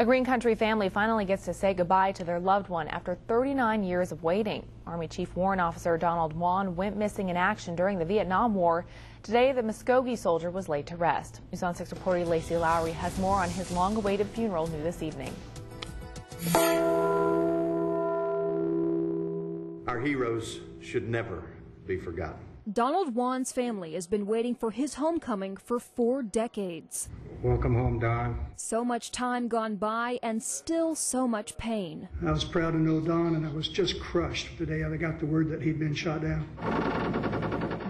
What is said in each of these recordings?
A Green Country family finally gets to say goodbye to their loved one after 39 years of waiting. Army Chief Warrant Officer Donald Wann went missing in action during the Vietnam War. Today, the Muskogee soldier was laid to rest. News on 6 reporter Lacey Lowry has more on his long-awaited funeral new this evening. Our heroes should never be forgotten. Donald Wann's family has been waiting for his homecoming for four decades. Welcome home, Don. So much time gone by and still so much pain. I was proud to know Don, and I was just crushed the day I got the word that he'd been shot down.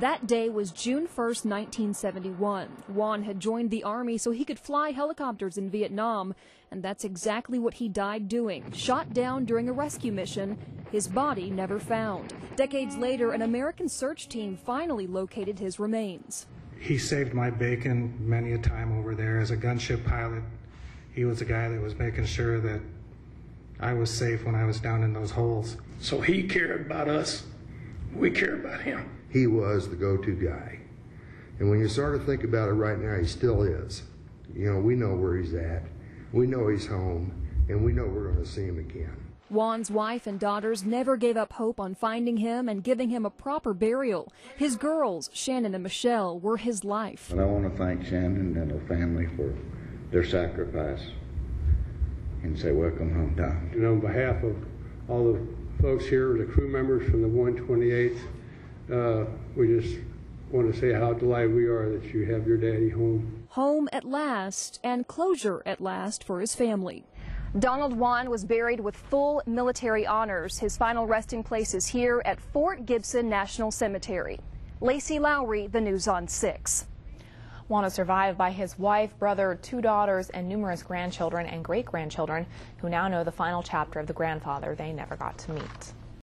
That day was June 1st, 1971. Wann had joined the Army so he could fly helicopters in Vietnam, and that's exactly what he died doing. Shot down during a rescue mission, his body never found. Decades later, an American search team finally located his remains. He saved my bacon many a time over there as a gunship pilot. He was the guy that was making sure that I was safe when I was down in those holes. So he cared about us. We care about him. He was the go-to guy. And when you start to think about it right now, he still is. You know, we know where he's at. We know he's home, and we know we're going to see him again. Wann's wife and daughters never gave up hope on finding him and giving him a proper burial. His girls, Shannon and Michelle, were his life. And I want to thank Shannon and her family for their sacrifice and say welcome home, Don. And on behalf of all the folks here, the crew members from the 128th, uh, we just want to say how delighted we are that you have your daddy home. Home at last and closure at last for his family. Donald Wann was buried with full military honors. His final resting place is here at Fort Gibson National Cemetery. Lacey Lowry, the News on 6. Wann is survived by his wife, brother, two daughters, and numerous grandchildren and great-grandchildren who now know the final chapter of the grandfather they never got to meet.